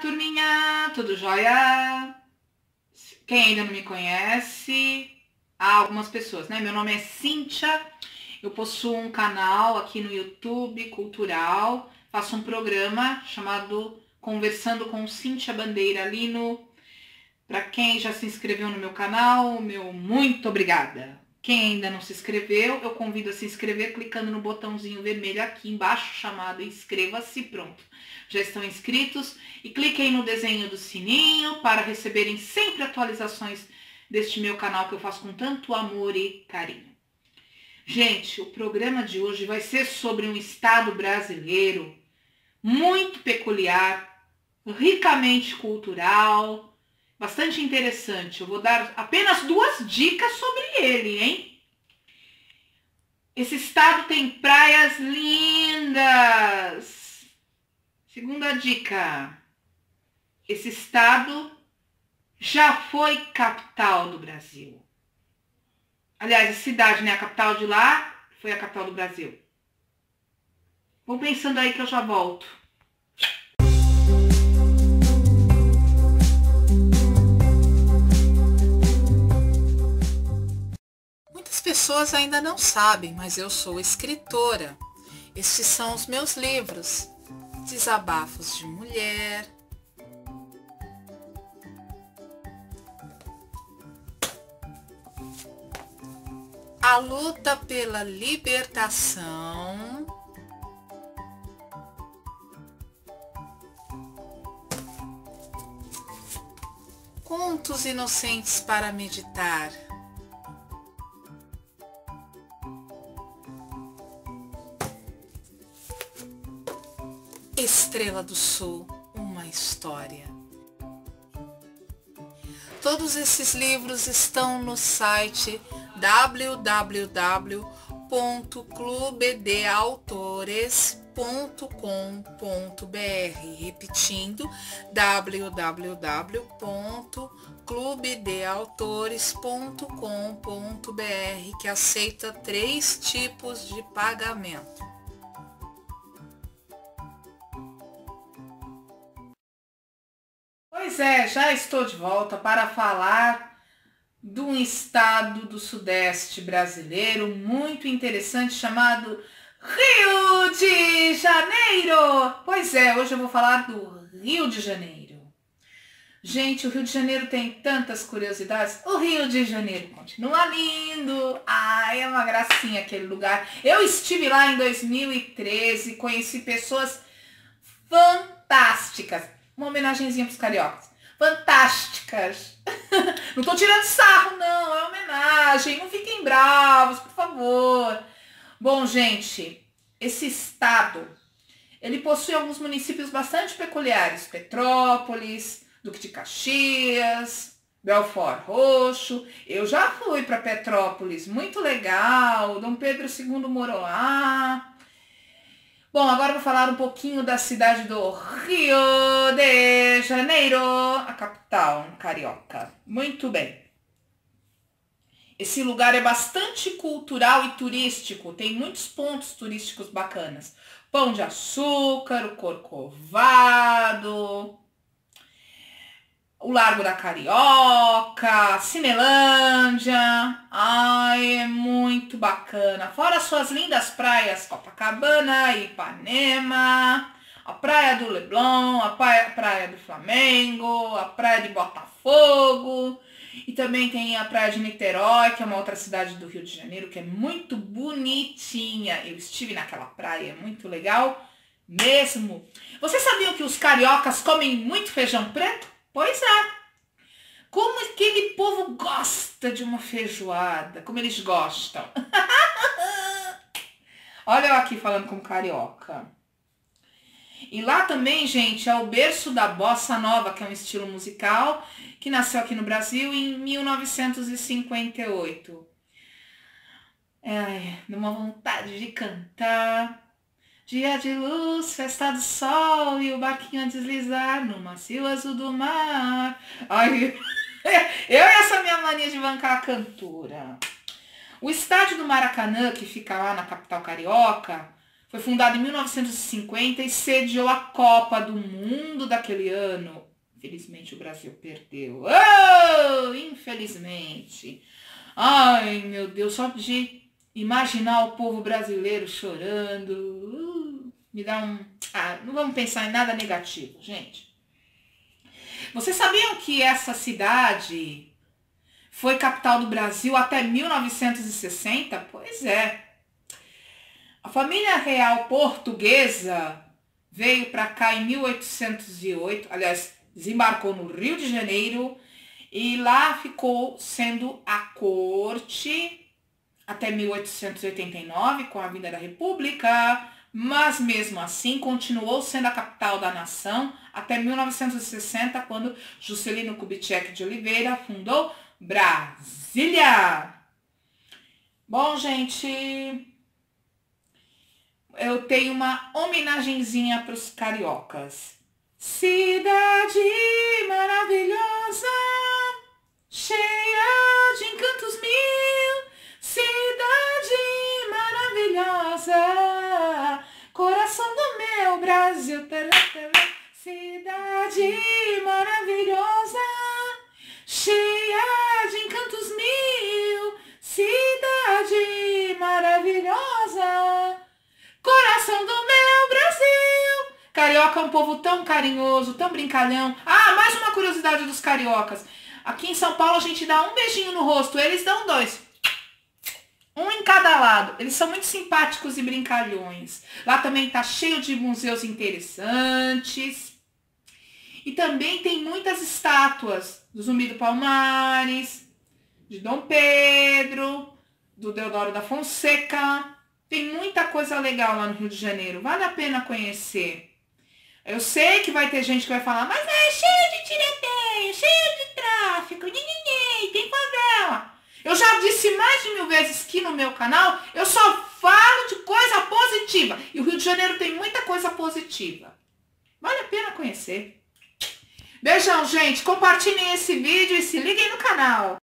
turminha, tudo jóia? Quem ainda não me conhece, há algumas pessoas, né? Meu nome é Cíntia, eu possuo um canal aqui no YouTube cultural, faço um programa chamado Conversando com Cíntia Bandeira ali no. Para quem já se inscreveu no meu canal, meu muito obrigada. Quem ainda não se inscreveu, eu convido a se inscrever clicando no botãozinho vermelho aqui embaixo chamado inscreva-se, pronto. Já estão inscritos e cliquem no desenho do sininho para receberem sempre atualizações deste meu canal que eu faço com tanto amor e carinho. Gente, o programa de hoje vai ser sobre um estado brasileiro muito peculiar, ricamente cultural, bastante interessante. Eu vou dar apenas duas dicas sobre ele, hein? Esse estado tem praias lindas. Segunda dica. Esse estado já foi capital do Brasil. Aliás, a cidade, né? A capital de lá foi a capital do Brasil. Vou pensando aí que eu já volto. Pessoas ainda não sabem, mas eu sou escritora. Estes são os meus livros. Desabafos de Mulher. A luta pela libertação. Contos inocentes para meditar. Estrela do Sul, uma história. Todos esses livros estão no site www.clubedeautores.com.br Repetindo, www.clubedeautores.com.br que aceita três tipos de pagamento Pois é, já estou de volta para falar de um estado do sudeste brasileiro muito interessante chamado Rio de Janeiro. Pois é, hoje eu vou falar do Rio de Janeiro. Gente, o Rio de Janeiro tem tantas curiosidades. O Rio de Janeiro continua lindo. Ai, é uma gracinha aquele lugar. Eu estive lá em 2013, conheci pessoas fantásticas. Uma homenagenzinha para os cariocas fantásticas. não tô tirando sarro, não, é homenagem. Não fiquem bravos, por favor. Bom, gente, esse estado, ele possui alguns municípios bastante peculiares. Petrópolis, Duque de Caxias, Belfort Roxo. Eu já fui para Petrópolis, muito legal. Dom Pedro II morou lá. Bom, agora vou falar um pouquinho da cidade do Rio de Janeiro, a capital carioca. Muito bem. Esse lugar é bastante cultural e turístico, tem muitos pontos turísticos bacanas. Pão de açúcar, o Corcovado, o Largo da Carioca, Cinelândia. Ai, é muito bacana. Fora suas lindas praias Copacabana, Ipanema, a Praia do Leblon, a praia, do Flamengo, a Praia de Botafogo. E também tem a Praia de Niterói, que é uma outra cidade do Rio de Janeiro, que é muito bonitinha. Eu estive naquela praia, é muito legal mesmo. Vocês sabiam que os cariocas comem muito feijão preto? Pois é. Como aquele povo gosta de uma feijoada, como eles gostam. Olha eu aqui falando com carioca. E lá também, gente, é o berço da bossa nova, que é um estilo musical que nasceu aqui no Brasil em 1958. É, numa vontade de cantar. Dia de luz, festa do sol e o barquinho a deslizar no macio azul do mar. Ai, eu e essa minha mania de bancar a cantora. O estádio do Maracanã, que fica lá na capital carioca, Foi fundado em 1950 e sediou a Copa do Mundo daquele ano. Infelizmente o Brasil perdeu. Oh, infelizmente. Ai, meu Deus, só de imaginar o povo brasileiro chorando. Me dá um. Ah, não vamos pensar em nada negativo, gente. Vocês sabiam que essa cidade foi capital do Brasil até 1960? Pois é. A família real portuguesa veio para cá em 1808, aliás, desembarcou no Rio de Janeiro e lá ficou sendo a corte até 1889, com a vinda da República, mas mesmo assim continuou sendo a capital da nação até 1960, quando Juscelino Kubitschek de Oliveira fundou Brasília. Bom, gente, eu tenho uma homenagenzinha para os cariocas. Cidade maravilhosa, cheia de encantos mil, Brasil, cidade maravilhosa, cheia de encantos mil, cidade maravilhosa. Coração do meu Brasil. Carioca é um povo tão carinhoso, tão brincalhão. Ah, mais uma curiosidade dos cariocas. Aqui em São Paulo a gente dá um beijinho no rosto, eles dão dois. Um em cada lado. Eles são muito simpáticos e brincalhões. Lá também tá cheio de museus interessantes. E também tem muitas estátuas do Zumbi do Palmares, de Dom Pedro, do Deodoro da Fonseca. Tem muita coisa legal lá no Rio de Janeiro. Vale a pena conhecer. Eu sei que vai ter gente que vai falar, mas é cheio de tiroteio, cheio de tráfico, ninguém, tem favela. Eu já disse mais de mil vezes que no meu canal, eu só falo de coisa positiva. E o Rio de Janeiro tem muita coisa positiva. Vale a pena conhecer. Beijão, gente. Compartilhem esse vídeo e se liguem no canal.